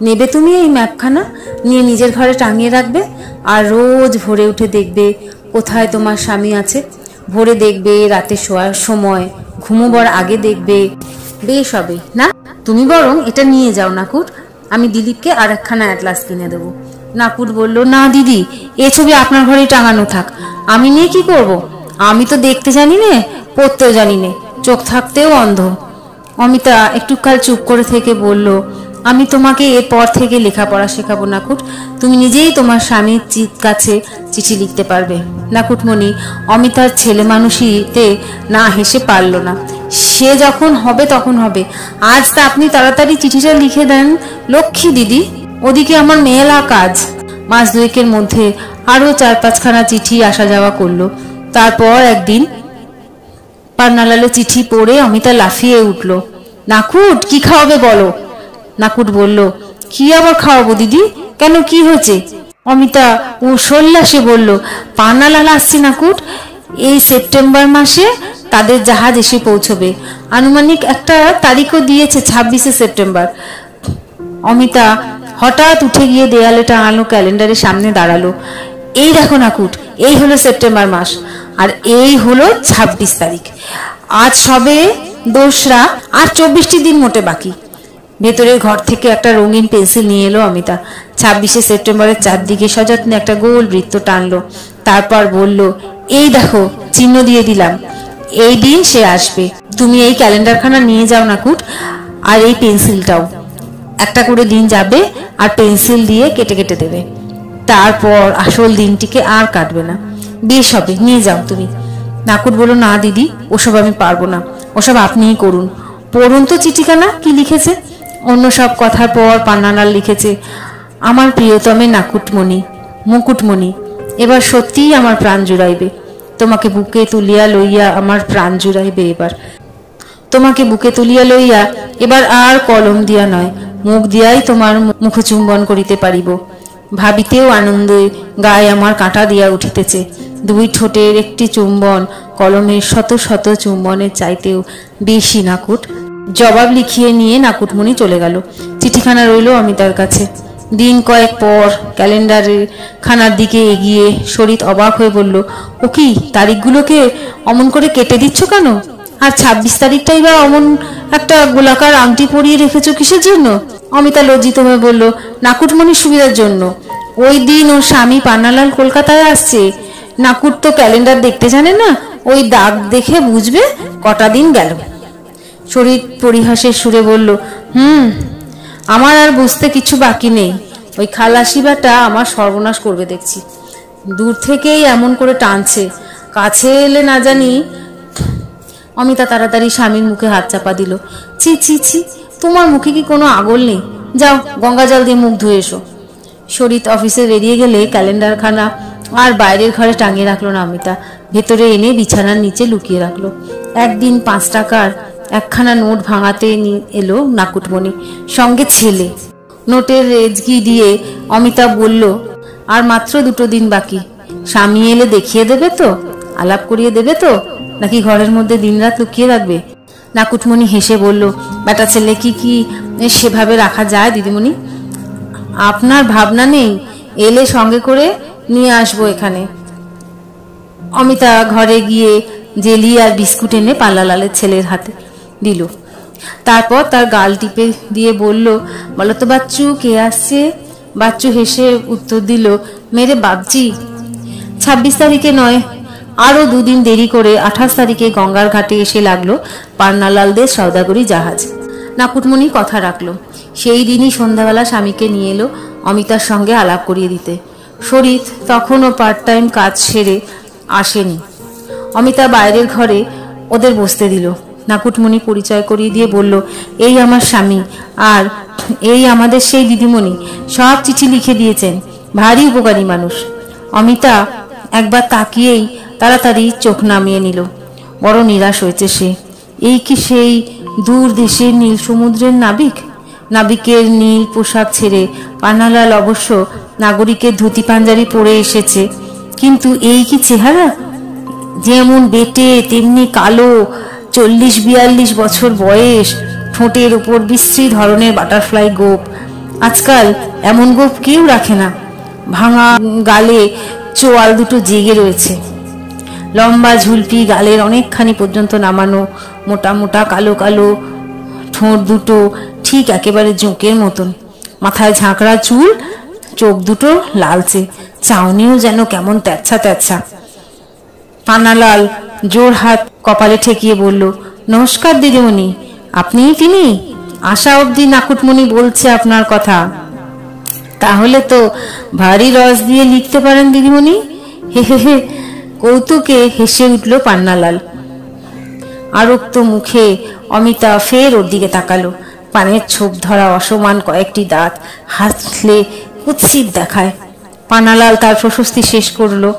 নেবে তুমি এই ম্যাপখানা? নিয়ে নিজের ঘরে টাঙিয়ে রাখবে আর রোজ ভোরে উঠে দেখবে কোথায় তোমার স্বামী আছে। ভোরে দেখবে রাতে শোয়ার সময়। ঘুমোবার আগে দেখবে বেশ হবে, না? তুমি বরং এটা নিয়ে যাও, নাকুর। আমি দিলীপকে আর একখানা অ্যাটলাস কিনে দেবো। নাকুর বলল, না দিদি, এ ছবি আপনার ঘরে টাঙানো থাক। আমি নিয়ে কি করব। আমি তো দেখতে জানি নে, পড়তেও জানি নে। চোখ থাকতেও অন্ধ। অমিতা একটু কাল চুপ করে থেকে বলল আমি তোমাকে এরপর থেকে লেখাপড়া শেখাবো, নাকুট। তুমি নিজেই তোমার স্বামীর কাছে চিঠি লিখতে পারবে। নাকুটমণি, অমিতার ছেলে মানুষইতে না হেসে পারল না। সে যখন হবে, তখন হবে। আজ তা আপনি তাড়াতাড়ি চিঠিটা লিখে দেন, লক্ষ্মী দিদি। ওদিকে আমার মেয়েলা কাজ। মাস দুয়েকের মধ্যে আরও চার পাঁচখানা চিঠি আসা যাওয়া করল। তারপর একদিন পান্নালালে চিঠি পড়ে অমিতা লাফিয়ে উঠল। নাকুট, কি খাওয়াবে বলো? নাকুট বলল, কি আবার খাওয়াবো দিদি? কেন কি হয়েছে? অমিতা ও সল্লাসে বলল পান্নালাল আসছে নাকুট। এই সেপ্টেম্বর মাসে তাদের জাহাজ এসে পৌঁছবে। আনুমানিক একটা তারিখও দিয়েছে ছাব্বিশে সেপ্টেম্বর। অমিতা হঠাৎ উঠে গিয়ে দেয়ালে টাঙানো ক্যালেন্ডারের সামনে দাঁড়াল। এই দেখো নাকুট, এই হলো সেপ্টেম্বর মাস, আর এই হলো ছাব্বিশ তারিখ। আজ সবে দোসরা, আর চব্বিশটি দিন মোটে বাকি। ভেতরের ঘর থেকে একটা রঙিন পেন্সিল নিয়ে এলো অমিতা। ছাব্বিশে সেপ্টেম্বরের চারদিকে সযত্নে একটা গোল বৃত্ত টানলো। তারপর বলল, এই দেখো, চিহ্ন দিয়ে দিলাম। এই দিন সে আসবে। তুমি এই ক্যালেন্ডারখানা নিয়ে যাও না কুট, আর এই পেন্সিলটাও। একটা করে দিন যাবে, আর পেন্সিল দিয়ে কেটে কেটে দেবে। তারপর আসল দিনটিকে আর কাটবে না। বেশ হবে, নিয়ে যাও তুমি। নাকুট বলো না দিদি, ওসব আমি পারব না। ওসব আপনিই করুন। পড়ুন তো চিঠিখানা, কি লিখেছে? অন্য সব কথার পর পান্নানাল লিখেছে, আমার প্রিয়তমে নাকুটমণি, মুকুটমণি, এবার সত্যিই আমার প্রাণ জুড়াইবে। তোমাকে বুকে তুলিয়া লইয়া আমার প্রাণ জুড়াইবে এবার। তোমাকে বুকে তুলিয়া লইয়া এবার আর কলম দিয়া নয়, মুখ দিয়াই তোমার মুখচুম্বন করিতে পারিব। ভাবিতেও আনন্দে গায়ে আমার কাঁটা দিয়া উঠিতেছে। দুই ঠোঁটের একটি চুম্বন, কলমের শত শত চুম্বনের চাইতেও বেশি নাকুট। জবাব লিখিয়ে নিয়ে নাকুটমণি চলে গেল। চিঠিখানা রইল অমিতার কাছে। দিন কয়েক পর ক্যালেন্ডারের খানার দিকে এগিয়ে শরীর অবাক হয়ে বলল, ও কি, তারিখগুলোকে অমন করে কেটে দিচ্ছ কেন? আর ছাব্বিশ তারিখটাই বা অমন একটা গোলাকার আংটি পরিয়ে রেখেছ কিসের জন্য? অমিতা লজ্জিত হয়ে বলল, নাকুটমণির সুবিধার জন্য। ওই দিন ওর স্বামী পান্নালাল কলকাতায় আসছে। নাকুট তো ক্যালেন্ডার দেখতে জানে না, ওই দাগ দেখে বুঝবে কটা দিন গেল। শরীর পরিহাসের সুরে বলল, হুম, আমার আর বুঝতে কিছু বাকি নেই। ওই খালাসিবাটা আমার সর্বনাশ করবে দেখছি। দূর থেকেই এমন করে টানছে। কাছে এলে না জানি অমিতা তাড়াতাড়ি স্বামীর মুখে হাত চাপা দিল। ছি ছি ছি, তোমার মুখে কি কোনো আগল নেই? যাও, গঙ্গা জল দিয়ে মুখ ধুয়ে এসো শরীর অফিসে বেরিয়ে গেলে ক্যালেন্ডারখানা আর বাইরের ঘরে টাঙিয়ে রাখল না অমিতা। ভেতরে এনে বিছানার নিচে লুকিয়ে রাখল। একদিন পাঁচ টাকার একখানা নোট ভাঙাতে এলো নাকুটমণি। সঙ্গে ছেলে। নোটের রেজগি দিয়ে অমিতা বলল, আর মাত্র দুটো দিন বাকি। স্বামী এলে দেখিয়ে দেবে তো? আলাপ করিয়ে দেবে তো? নাকি ঘরের মধ্যে দিনরাত লুকিয়ে রাখবে? নাকুটমণি হেসে বলল, বেটা ছেলে, কি কি সেভাবে রাখা যায় দিদিমণি? আপনার ভাবনা নেই, এলে সঙ্গে করে নিয়ে আসব এখানে। অমিতা ঘরে গিয়ে জেলি আর বিস্কুট এনে পাল্লালালের ছেলের হাতে দিল। তারপর তার গাল টিপে দিয়ে বলল, বলো তো বাচ্চু, কে আসছে? বাচ্চু হেসে উত্তর দিল, মেরে বাবজি ছাব্বিশ তারিখে নয়, আরও দুদিন দেরি করে আঠাশ তারিখে গঙ্গার ঘাটে এসে লাগল পান্নালালদের সৌদাগরি জাহাজ। নাকুটমণি কথা রাখল। সেই দিনই সন্ধ্যাবেলা স্বামীকে নিয়ে এলো অমিতার সঙ্গে আলাপ করিয়ে দিতে। শরীর তখনও পার্ট টাইম কাজ সেরে আসেনি। অমিতা বাইরের ঘরে ওদের বসতে দিল। নাকুটমণি পরিচয় করিয়ে দিয়ে বলল, এই আমার স্বামী, আর এই আমাদের সেই দিদিমণি, সব চিঠি লিখে দিয়েছেন, ভারী উপকারী মানুষ। অমিতা একবার তাকিয়েই তাড়াতাড়ি চোখ নামিয়ে নিল। বড় নিরাশ হয়েছে সে। এই কি সেই দূর দেশের নীল সমুদ্রের নাবিক? নাবিকের নীল পোশাক ছেড়ে পানালাল অবশ্য নাগরিকের ধুতি পাঞ্জাবি পরে এসেছে, কিন্তু এই কি চেহারা? যেমন বেটে, তেমনি কালো চল্লিশ বিয়াল্লিশ বছর বয়স, ঠোঁটের উপর বিশ্রী ধরনের বাটারফ্লাই গোপ। আজকাল এমন গোপ কেউ রাখে না। ভাঙা গালে চোয়াল দুটো জেগে রয়েছে। লম্বা ঝুলপি গালের অনেকখানি পর্যন্ত নামানো মোটা মোটা কালো কালো ঠোঁট দুটো ঠিক একেবারে জোঁকের মতন। মাথায় ঝাঁকড়া চুল, চোখ দুটো লালচে। চাউনিও যেন কেমন তেচ্ছা তেচ্ছা পানালাল জোর হাত কপালে ঠেকিয়ে বলল, নমস্কার দিদিমণি, আপনিই তিনি? আশা অবধি নাকুটমণি বলছে আপনার কথা। তাহলে তো ভারী রস দিয়ে লিখতে পারেন দিদিমণি? হে হে হে। কৌতুকে হেসে উঠল পান্নালাল। আরক্ত মুখে অমিতা ফের ওর দিকে তাকালো। পানের ছোপ ধরা অসমান কয়েকটি দাঁত হাসলে কুৎসিত দেখায়। পানালাল তার প্রশস্তি শেষ করল।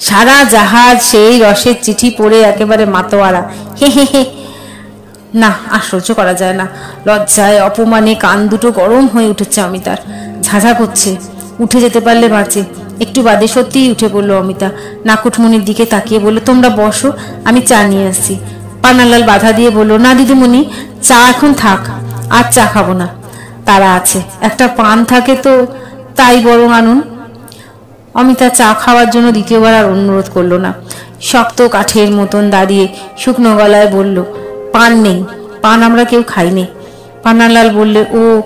সারা জাহাজ সেই রসের চিঠি পড়ে একেবারে মাতোয়ারা। হে হে হে। না আশ্চর্য করা যায় না। লজ্জায়, অপমানে কান দুটো গরম হয়ে উঠেছে অমিতার। ঝাঝা করছে। উঠে যেতে পারলে বাঁচে। একটু বাদে সত্যিই উঠে পড়ল অমিতা। নাকুটমণির দিকে তাকিয়ে বলল, তোমরা বসো, আমি চা নিয়ে আসছি। পানালাল বাধা দিয়ে বলল, না দিদিমণি, চা এখন থাক, আর চা খাব না। তারা আছে। একটা পান থাকে তো, তাই বরং আনুন। অমিতা চা খাওয়ার জন্য দ্বিতীয়বার আর অনুরোধ করল না। শক্ত কাঠের মতন দাঁড়িয়ে শুকনো গলায় বলল, পান নেই, পান আমরা কেউ খাইনি। পানালাল বললে, ও,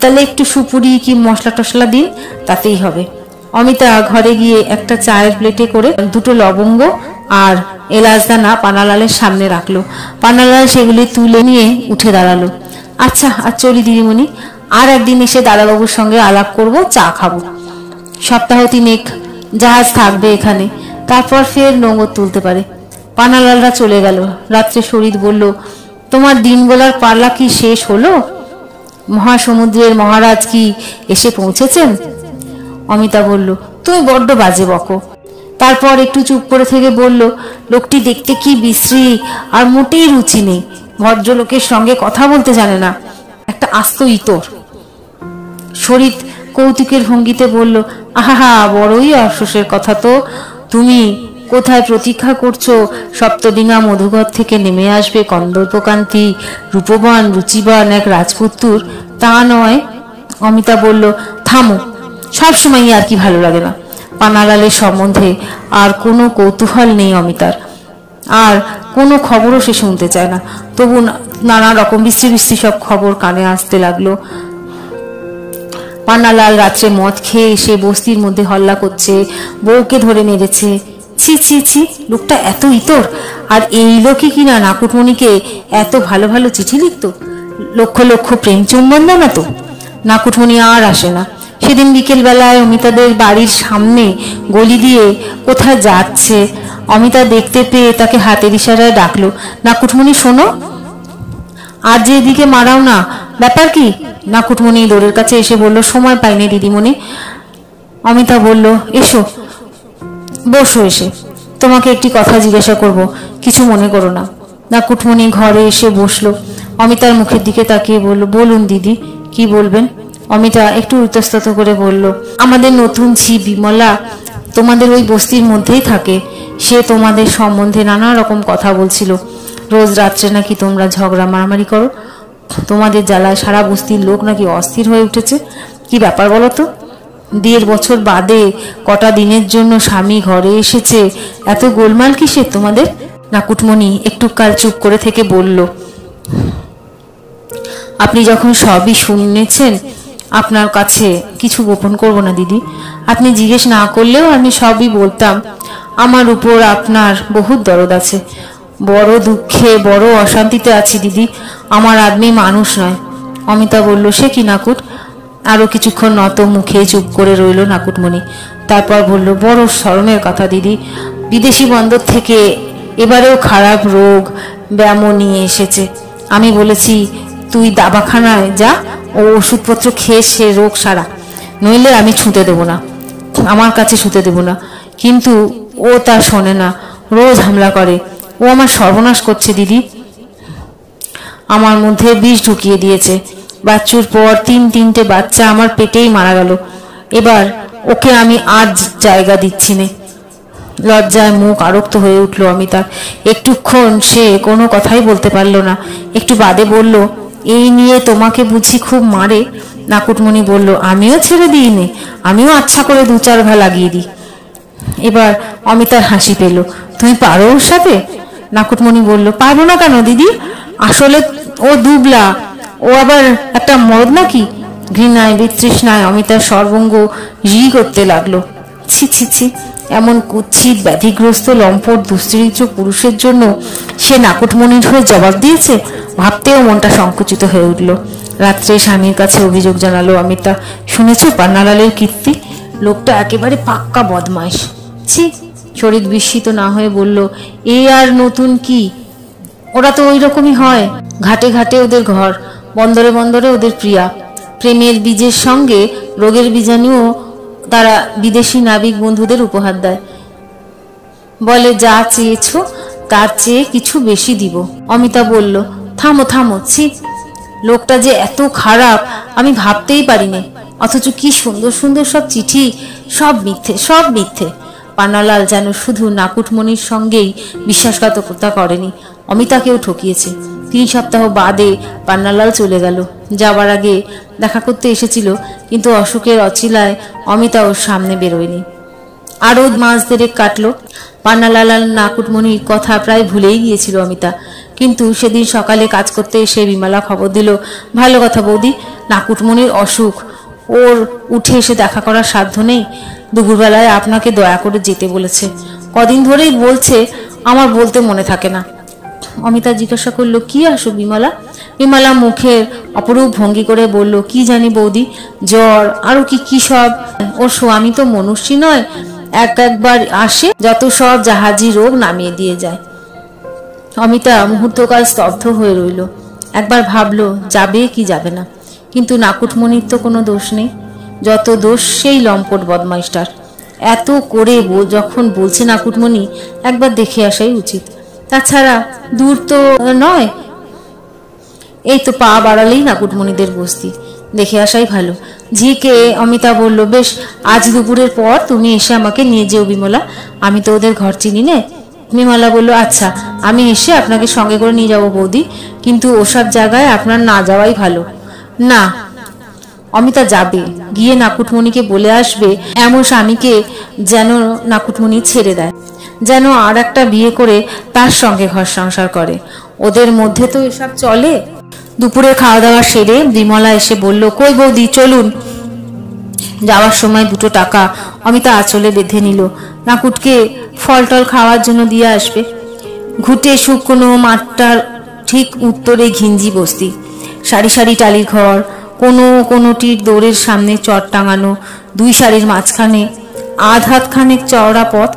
তাহলে একটু সুপুরি কি মশলা টশলা দিন, তাতেই হবে। অমিতা ঘরে গিয়ে একটা চায়ের প্লেটে করে দুটো লবঙ্গ আর এলাচদানা পানালালের সামনে রাখল। পানালাল সেগুলি তুলে নিয়ে উঠে দাঁড়াল। আচ্ছা আর চলি দিদিমণি, আর একদিন এসে দাদাবাবুর সঙ্গে আলাপ করব, চা খাব। সপ্তাহ তিনেক জাহাজ থাকবে এখানে। তারপর ফের নোঙর তুলতে পারে। পানালালরা চলে গেল। রাত্রে শরীর বলল, তোমার দিন গোলার পাল্লা কি শেষ হলো? মহাসমুদ্রের মহারাজ কি এসে পৌঁছেছেন? অমিতা বলল, তুমি বড্ড বাজে বকো। তারপর একটু চুপ করে থেকে বলল, লোকটি দেখতে কি বিশ্রী আর মোটেই রুচি নেই। ভদ্রলোকের সঙ্গে কথা বলতে জানে না। একটা আস্ত ইতর। শরীর কৌতুকের ভঙ্গিতে বলল আহা বড়ই আফসোসের কথা তো। তুমি কোথায় প্রতীক্ষা করছ? সপ্তডিঙা মধুঘর থেকে নেমে আসবে কন্দর্পকান্তি, রূপবান, রুচিবান এক রাজপুত্তুর। তা নয়, অমিতা বলল, থামো সবসময় আর কি ভালো লাগে না। পানালালের সম্বন্ধে আর কোনো কৌতূহল নেই অমিতার। আর কোনো খবরও সে শুনতে চায় না। তবু নানা রকম বিশ্রী বিশ্রী সব খবর কানে আসতে লাগল। পান্নালাল রাত্রে মদ খেয়ে এসে বস্তির মধ্যে হল্লা করছে, বউকে ধরে মেরেছে। ছি ছি ছি, লোকটা এত ইতর। আর এই লোকই কিনা নাকুটমণিকে এত ভালো ভালো চিঠি লিখতো? লক্ষ লক্ষ প্রেম চুম্বন না তো? নাকুটমণি আর আসে না। সেদিন বিকেলবেলায় অমিতাদের বাড়ির সামনে গলি দিয়ে কোথায় যাচ্ছে, অমিতা দেখতে পেয়ে তাকে হাতের ইশারায় ডাকলো, নাকুটমণি, শোনো। আর যে এদিকে মারাও না, ব্যাপার কি? নাকুটমণি দৌড়ের কাছে এসে বলল, সময় পাইনি দিদিমণি। অমিতা বলল, এসো, বসো এসে। তোমাকে একটি কথা জিজ্ঞাসা করব, কিছু মনে করো না। নাকুটমণি ঘরে এসে বসল। অমিতার মুখের দিকে তাকিয়ে বলল, বলুন দিদি, কি বলবেন? অমিতা একটু ইতস্তত করে বলল, আমাদের নতুন ঝি বিমলা তোমাদের ওই বস্তির মধ্যেই থাকে। সে তোমাদের সম্বন্ধে নানা রকম কথা বলছিল। রোজ রাত্রে নাকি তোমরা ঝগড়া মারামারি করো। তোমাদের জ্বালায় সারা বস্তির লোক নাকি অস্থির হয়ে উঠেছে? কি ব্যাপার বলো তো? দেড় বছর বাদে কটা দিনের জন্য স্বামী ঘরে এসেছে। এত গোলমাল কিসের তোমাদের? নাকুটমণি একটু কাল চুপ করে থেকে বলল। আপনি যখন সবই শুনেছেন, আপনার কাছে কিছু গোপন করব না, দিদি। আপনি জিজ্ঞেস না করলেও আমি সবই বলতাম। আমার উপর আপনার বহুত দরদ আছে। বড় দুঃখে, বড় অশান্তিতে আছি, দিদি। আমার আদমি মানুষ নয়। অমিতা বলল, সে কি নাকুট? আরও কিছুক্ষণ নত মুখে চুপ করে রইল নাকুটমণি। তারপর বলল, বড় শরমের কথা দিদি। বিদেশি বন্দর থেকে এবারেও খারাপ রোগ ব্যায়াম নিয়ে এসেছে। আমি বলেছি, তুই দাবাখানায় যা, ও ওষুধপত্র খেয়ে সে রোগ সারা। নইলে আমি ছুঁতে দেবো না। আমার কাছে শুতে দেবো না। কিন্তু ও তা শোনে না। রোজ হামলা করে। ও আমার সর্বনাশ করছে, দিদি। আমার মধ্যে বিষ ঢুকিয়ে দিয়েছে। বাচ্চুর পর তিন তিনটে বাচ্চা আমার পেটেই মারা গেল। এবার ওকে আমি আজ জায়গা দিচ্ছি না। লজ্জায় মুখ আরক্ত হয়ে উঠল অমিতার একটুক্ষণ সে কোনো কথাই বলতে পারল না। একটু বাদে বলল, এই নিয়ে তোমাকে বুঝি খুব মারে? নাকুটমণি বলল, আমিও ছেড়ে দিই নে। আমিও আচ্ছা করে দু চার ঘা লাগিয়ে দিই। এবার অমিতার হাসি পেল, তুমি পারো ওর সাথে? নাকুটমণি বলল, পারব না কেন দিদি? আসলে ও দুবলা। ও আবার একটা মরদ নাকি? ঘৃণায়, বিতৃষ্ণায় অমিতার সর্বঙ্গ রি করতে লাগল। ছি ছি ছি। এমন কুৎসিত, ব্যাধিগ্রস্ত, লম্পট, দুশ্চরিত্র পুরুষের জন্য সে নাকুটমণির হয়ে জবাব দিয়েছে? ভাবতেও মনটা সংকুচিত হয়ে উঠল। রাত্রে স্বামীর কাছে অভিযোগ জানালো অমিতা। শুনেছ পান্নালালের কীর্তি? লোকটা একেবারে পাক্কা বদমাইশ। ছি, শরীর বিস্মিত না হয়ে বলল, এ আর নতুন কি? ওরা তো ওই রকমই হয়। ঘাটে ঘাটে ওদের ঘর, বন্দরে বন্দরে ওদের প্রিয়া। প্রেমের বীজের সঙ্গে রোগের বীজাণুও তারা বিদেশি নাবিক বন্ধুদের উপহার দেয়। বলে, যা চেয়েছ, তার চেয়ে কিছু বেশি দিব। অমিতা বলল, থামো থামো, ছি। লোকটা যে এত খারাপ, আমি ভাবতেই পারিনি। অথচ কি সুন্দর সুন্দর সব চিঠি, সব মিথ্যে সব মিথ্যে। পানালাল যেন শুধু নাকুটমণির সঙ্গেই বিশ্বাসঘাতকতা করেনি। অমিতাকেও ঠকিয়েছে। তিন সপ্তাহ বাদে পান্নালাল চলে গেল। যাবার আগে দেখা করতে এসেছিল, কিন্তু অসুখের অচিলায় অমিতা ওর সামনে বেরোয়নি। আরও মাস দেড়েক কাটল। পান্নালাল নাকুটমণির কথা প্রায় ভুলেই গিয়েছিল অমিতা। কিন্তু সেদিন সকালে কাজ করতে এসে বিমলা খবর দিল, ভালো কথা বৌদি, নাকুটমণির অসুখ। ওর উঠে এসে দেখা করার সাধ্য নেই। দুপুরবেলায় আপনাকে দয়া করে যেতে বলেছে। কদিন ধরেই বলছে, আমার বলতে মনে থাকে না। অমিতা জিজ্ঞাসা করল, কি আসো বিমলা? বিমলা মুখের অপরূপ ভঙ্গি করে বলল, কি জানি বৌদি, জ্বর, আরও কি কি সব? ওর স্বামী তো মনুষ্যী নয়, এক একবার আসে যত সব জাহাজি রোগ নামিয়ে দিয়ে যায়। অমিতা মুহূর্তকাল স্তব্ধ হয়ে রইল। একবার ভাবলো, যাবে কি যাবে না? কিন্তু নাকুটমণির তো কোনো দোষ নেই। যত দোষ সেই লম্পট বদমাইশটার। এত করে যখন বলছে নাকুটমণি একবার দেখে আসাই উচিত। তাছাড়া দূর তো নয়। এই তো পা বাড়ালেই নাকুটমণিদের বস্তি। দেখে আসাই ভালো। ঝিকে অমিতা বলল, বেশ, আজ দুপুরের পর তুমি এসে আমাকে নিয়ে যেও বিমলা। আমি তো ওদের ঘর চিনি নে। বিমলা বলল আচ্ছা আমি এসে আপনাকে সঙ্গে করে নিয়ে যাব বৌদি। কিন্তু ওসব জায়গায় আপনার না যাওয়াই ভালো। না অমিতা যাবে। গিয়ে নাকুটমণিকে বলে আসবে, এমন স্বামীকে যেন নাকুটমণি ছেড়ে দেয়, যেন আর একটা বিয়ে করে তার সঙ্গে ঘর সংসার করে। ওদের মধ্যে তো এসব চলে? দুপুরে খাওয়া দাওয়া সেরে বিমলা এসে বলল, কই বৌদি, চলুন। যাওয়ার সময় দুটো টাকা অমিতা আঁচলে বেঁধে নিল। নাকুটকে ফল টল খাওয়ার জন্য দিয়ে আসবে। ঘুটে শুকনো মাঠটার ঠিক উত্তরে ঘিঞ্জি বস্তি। সারি সারি টালির ঘর কোনো কোনোটির দৌড়ের সামনে চট টাঙানো দুই সারির মাঝখানে আধ হাতখানেক চওড়া পথ,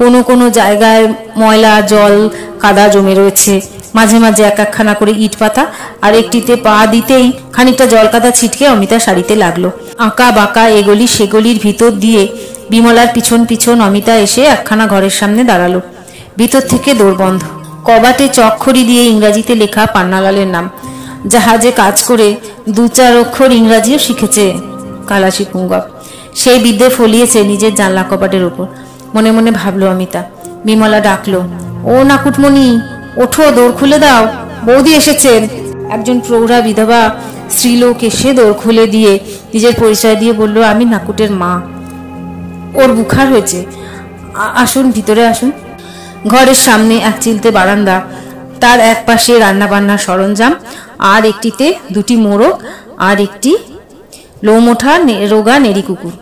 কোনো কোনো জায়গায় ময়লা, জল, কাদা জমে রয়েছে। মাঝে মাঝে এক একখানা করে ইট পাতা আর একটিতে পা দিতেই খানিকটা জল কাদা ছিটকে অমিতা শাড়িতে লাগল। আঁকা বাঁকা এগলি সেগলির ভিতর দিয়ে বিমলার পিছন পিছন অমিতা এসে একখানা ঘরের সামনে দাঁড়াল। ভিতর থেকে দৌড় বন্ধ কবাটে চক্ষরি দিয়ে ইংরাজিতে লেখা পান্নালালের নাম। জাহাজে কাজ করে দু চার অক্ষর ইংরাজিও শিখেছে কালাসি পুঙ্গব। সেই বিদ্যে ফলিয়েছে নিজের জানলা কপাটের উপর। মনে মনে ভাবলো অমিতা। বিমলা ডাকলো, ও নাকুটমণি, ওঠো দৌড় খুলে দাও। বৌদি এসেছেন। একজন প্রৌঢ়া বিধবা স্ত্রীলোক এসে দৌড় খুলে দিয়ে নিজের পরিচয় দিয়ে বলল, আমি নাকুটের মা। ওর বুখার হয়েছে। আসুন, ভিতরে আসুন। ঘরের সামনে এক চিলতে বারান্দা। তার এক পাশে রান্নাবান্নার সরঞ্জাম। আর একটিতে দুটি মোরগ, আর একটি লোমোঠা রোগা নেড়ি কুকুর।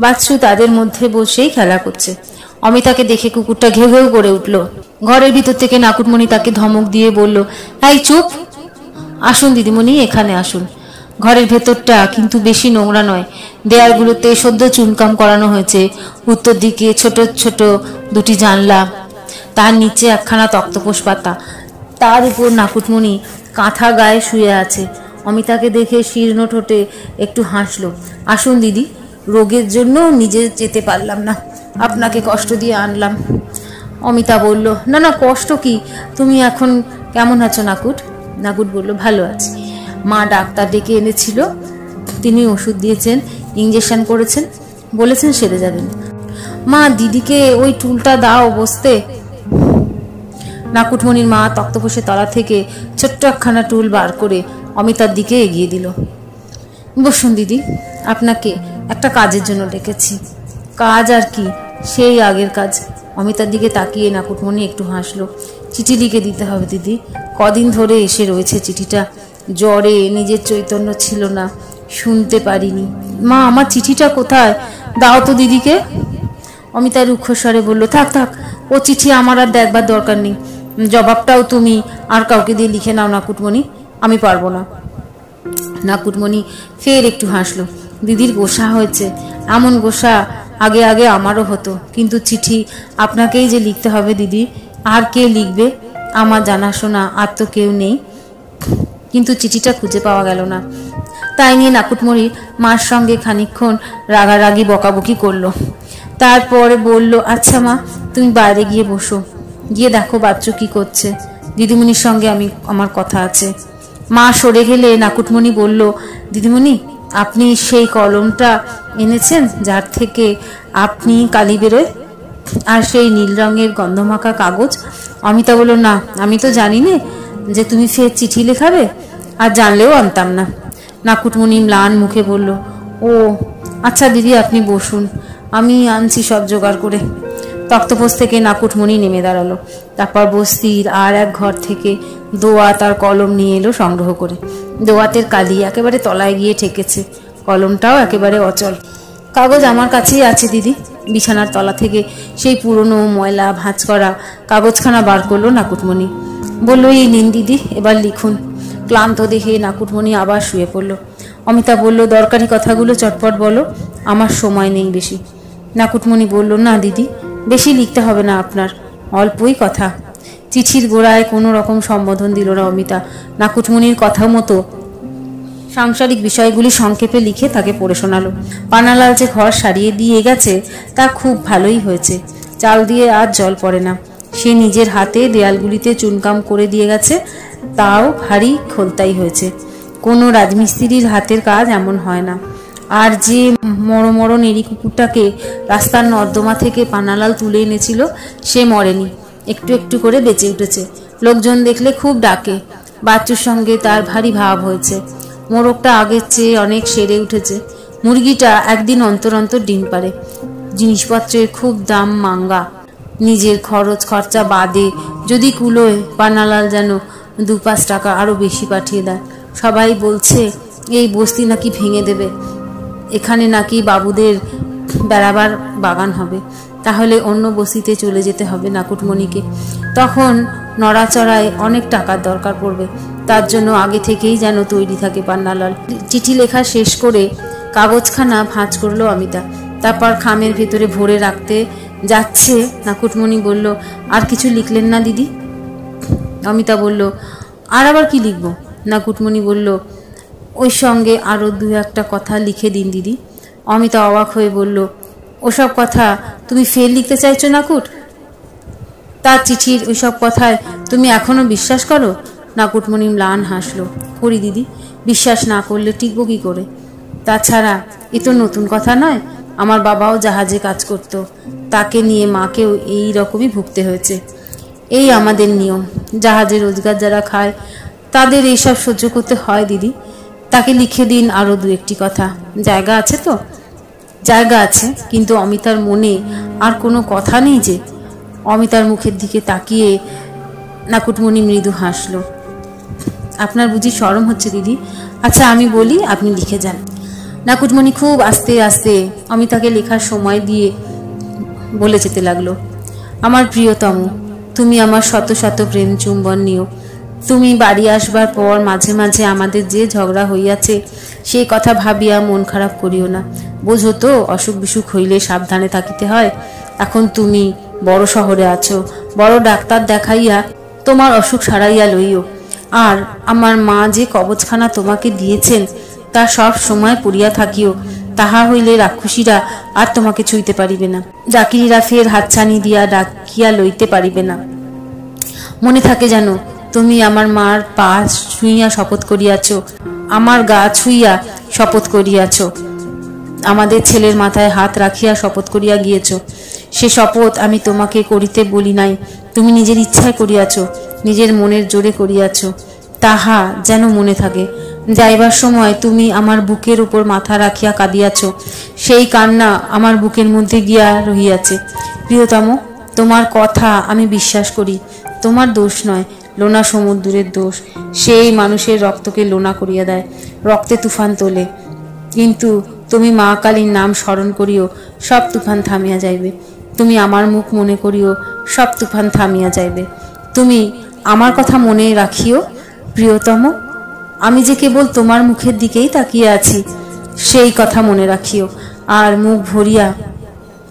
বাচ্চু তাদের মধ্যে বসেই খেলা করছে। অমিতাকে দেখে কুকুরটা ঘেউ ঘেউ করে উঠল। ঘরের ভিতর থেকে নাকুটমণি তাকে ধমক দিয়ে বলল, এই চুপ! আসুন দিদিমণি, এখানে আসুন। ঘরের ভেতরটা কিন্তু বেশি নোংরা নয়। দেয়ালগুলোতে সদ্য চুনকাম করানো হয়েছে। উত্তর দিকে ছোট ছোট দুটি জানলা। তার নিচে একখানা তক্তপোষ পাতা। তার উপর নাকুটমণি কাঁথা গায়ে শুয়ে আছে। অমিতাকে দেখে শীর্ণ ঠোঁটে একটু হাসলো। আসুন দিদি, রোগের জন্য নিজে যেতে পারলাম না। আপনাকে কষ্ট দিয়ে আনলাম। অমিতা বলল, না না, কষ্ট কি? তুমি এখন কেমন আছো, নাকুট? নাকুট বলল, ভালো আছি। মা ডাক্তার ডেকে এনেছিল। তিনি ওষুধ দিয়েছেন ইঞ্জেকশন করেছেন, বলেছেন সেরে যাবেন। মা, দিদিকে ওই টুলটা দাও বসতে। নাকুটমণির মা তক্তপোষের তলা থেকে ছোট্ট একখানা টুল বার করে অমিতার দিকে এগিয়ে দিল। বসুন দিদি, আপনাকে একটা কাজের জন্য ডেকেছি। কাজ আর কি, সেই আগের কাজ। অমিতার দিকে তাকিয়ে নাকুটমণি একটু হাসলো। চিঠি লিখে দিতে হবে দিদি। কদিন ধরে এসে রয়েছে চিঠিটা। জ্বরে নিজের চৈতন্য ছিল না, শুনতে পারিনি। মা, আমার চিঠিটা কোথায়? দাও তো দিদিকে। অমিতা রুক্ষস্বরে বলল, থাক থাক, ও চিঠি আমার আর দেখবার দরকার নেই। জবাবটাও তুমি আর কাউকে দিয়ে লিখে নাও নাকুটমণি, আমি পারব না। নাকুটমণি ফের একটু হাসলো। দিদির গোসা হয়েছে, এমন গোসা আগে আগে আমারও হতো, কিন্তু চিঠি আপনাকেই যে লিখতে হবে দিদি, আর কে লিখবে? আমার জানাশোনা আর তো কেউ নেই। কিন্তু চিঠিটা খুঁজে পাওয়া গেল না। তাই নিয়ে নাকুটমণি মার সঙ্গে খানিক্ষণ রাগারাগি বকাবকি করল। তারপরে বলল আচ্ছা মা, তুমি বাইরে গিয়ে বসো। গিয়ে দেখো বাচ্চু কি করছে। দিদিমণির সঙ্গে আমি, আমার কথা আছে। মা সরে গেলে নাকুটমণি বলল, দিদিমণি, আপনি সেই কলমটা এনেছেন যার থেকে আপনি কালি বেরোয়? আর সেই নীল রঙের গন্ধমাখা কাগজ? অমিতা বলল, না, আমি তো জানি না যে তুমি ফের চিঠি লেখাবে, আর জানলেও আনতাম না। নাকুটমণি ম্লান মুখে বলল, ও আচ্ছা দিদি, আপনি বসুন। আমি আনছি সব জোগাড় করে। তক্তপোষ থেকে নাকুটমণি নেমে দাঁড়াল। তারপর বস্তির আর এক ঘর থেকে দোয়াত আর কলম নিয়ে এলো সংগ্রহ করে। দোয়াতের কালি একেবারে তলায় গিয়ে ঠেকেছে। কলমটাও একেবারে অচল। কাগজ আমার কাছেই আছে, দিদি। বিছানার তলা থেকে সেই পুরনো ময়লা ভাঁজ করা কাগজখানা বার করল নাকুটমণি বলল, এই নিন দিদি, এবার লিখুন। ক্লান্ত দেখে নাকুটমণি আবার শুয়ে পড়ল। অমিতা বলল, দরকারি কথাগুলো চটপট বলো, আমার সময় নেই বেশি। নাকুটমণি বলল, না দিদি বেশি লিখতে হবে না আপনার। অল্পই কথা। চিঠির গোড়ায় কোনো রকম সম্বোধন দিল না অমিতা। নাকুটমণির কথা মতো সাংসারিক বিষয়গুলি সংক্ষেপে লিখে তাকে পড়ে শোনালো। পানালাল যে ঘর সারিয়ে দিয়ে গেছে, তা খুব ভালোই হয়েছে। চাল দিয়ে আর জল পড়ে না। সে নিজের হাতে দেয়ালগুলিতে চুনকাম করে দিয়ে গেছে, তাও ভারী খোলতাই হয়েছে। কোনো রাজমিস্ত্রির হাতের কাজ এমন হয় না। আর যে মরো মরো নেড়ি কুকুরটাকে রাস্তার নর্দমা থেকে পানালাল তুলে এনেছিল, সে মরেনি। একটু একটু করে বেঁচে উঠেছে। লোকজন দেখলে খুব ডাকে। বাচ্চুর সঙ্গে তার ভারী ভাব হয়েছে। মোরগটা আগের চেয়ে অনেক সেরে উঠেছে। মুরগিটা একদিন অন্তর অন্তর ডিম পারে জিনিসপত্রের খুব দাম মাঙ্গা। নিজের খরচ খরচা বাদে যদি কুলোয়, পানালাল যেন দু পাঁচ টাকা আরও বেশি পাঠিয়ে দেয়। সবাই বলছে, এই বস্তি নাকি ভেঙে দেবে? এখানে নাকি বাবুদের বেড়াবার বাগান হবে। তাহলে অন্য বস্তিতে চলে যেতে হবে নাকুটমণিকে। তখন নড়াচড়ায় অনেক টাকার দরকার পড়বে। তার জন্য আগে থেকেই যেন তৈরি থাকে পান্নালাল। চিঠি লেখা শেষ করে কাগজখানা ভাঁজ করল অমিতা। তারপর খামের ভেতরে ভরে রাখতে যাচ্ছে নাকুটমণি বলল, আর কিছু লিখলেন না দিদি? অমিতা বলল, আর আবার কি লিখব? নাকুটমণি বলল ওই সঙ্গে আরও দু একটা কথা লিখে দিন দিদি। অমিতা অবাক হয়ে বলল, ওসব কথা তুমি ফের লিখতে চাইছো নাকুট? তার চিঠির ওইসব কথায় তুমি এখনও বিশ্বাস করো? নাকুটমণি ম্লান হাসলো, করি দিদি, বিশ্বাস না করলে টিকবো কি করে? তাছাড়া এ তো নতুন কথা নয়, আমার বাবাও জাহাজে কাজ করত, তাকে নিয়ে মাকেও এই রকমই ভুগতে হয়েছে। এই আমাদের নিয়ম, জাহাজে রোজগার যারা খায়, তাদের এইসব সহ্য করতে হয় দিদি। তাকে লিখে দিন আরও দু একটি কথা। জায়গা আছে তো? জায়গা আছে, কিন্তু অমিতার মনে আর কোনো কথা নেই যে অমিতার মুখের দিকে তাকিয়ে নাকুটমণি মৃদু হাসলো। আপনার বুঝি সরম হচ্ছে দিদি? আচ্ছা আমি বলি, আপনি লিখে যান। নাকুটমণি খুব আস্তে আস্তে অমিতাকে লেখার সময় দিয়ে বলে যেতে লাগল। আমার প্রিয়তম, তুমি আমার শত শত প্রেম চুম্বন নিও। তুমি বাড়ি আসবার পর মাঝে মাঝে আমাদের যে ঝগড়া হইয়াছে সেই কথা ভাবিয়া মন খারাপ করিও না। বোঝো তো, অসুখ বিসুখ হইলে সাবধানে থাকিতে হয়। এখন তুমি বড় শহরে আছো, বড় ডাক্তার দেখাইয়া তোমার অসুখ সারাইয়া লইও। আর আমার মা যে কবচখানা তোমাকে দিয়েছেন, তা সব সময় পড়িয়া থাকিও। তাহা হইলে রাক্ষসীরা আর তোমাকে ছুঁইতে পারিবে না। ডাকিনীরা ফের হাতছানি দিয়া ডাকিয়া লইতে পারিবে না। মনে থাকে যেন তুমি আমার মার পা ছুঁইয়া শপথ করিয়াছ, আমার গা ছুঁইয়া শপথ করিয়াছ, আমাদের ছেলের মাথায় হাত রাখিয়া শপথ করিয়া গিয়েছ। সে শপথ আমি তোমাকে করিতে বলি নাই, তুমি নিজের ইচ্ছায় করিয়াছ, নিজের মনের জোরে করিয়াছ, তাহা যেন মনে থাকে। যাইবার সময় তুমি আমার বুকের উপর মাথা রাখিয়া কাঁদিয়াছ, সেই কান্না আমার বুকের মধ্যে গিয়া রহিয়াছে। প্রিয়তম, তোমার কথা আমি বিশ্বাস করি, তোমার দোষ নয় লোনা সমুদ্রের দোষ। সেই মানুষের রক্তকে লোনা করিয়া দেয়, রক্তে তুফান তোলে। কিন্তু তুমি মা কালীর নাম স্মরণ করিও, সব তুফান থামিয়া যাইবে। তুমি আমার মুখ মনে করিও, সব তুফান থামিয়া যাইবে। তুমি আমার কথা মনে রাখিও, প্রিয়তম। আমি যে কেবল তোমার মুখের দিকেই তাকিয়ে আছি, সেই কথা মনে রাখিও। আর মুখ ভরিয়া,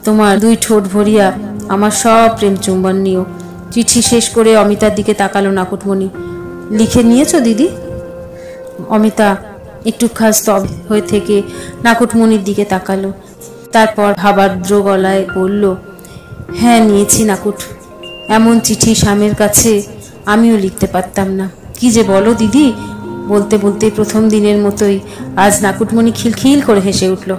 তোমার দুই ঠোঁট ভরিয়া, আমার সব প্রেম চুম্বন নিও। চিঠি শেষ করে অমিতার দিকে তাকালো নাকুটমণি। লিখে নিয়েছো দিদি? অমিতা একটু স্তব হয়ে থেকে নাকুটমণির দিকে তাকালো। তারপর ভাবাদ্র গলায় বলল হ্যাঁ নিয়েছি নাকুট। এমন চিঠি স্বামীর কাছে আমিও লিখতে পারতাম না। কি যে বলো দিদি? বলতে বলতে প্রথম দিনের মতোই আজ নাকুটমণি খিলখিল করে হেসে উঠল।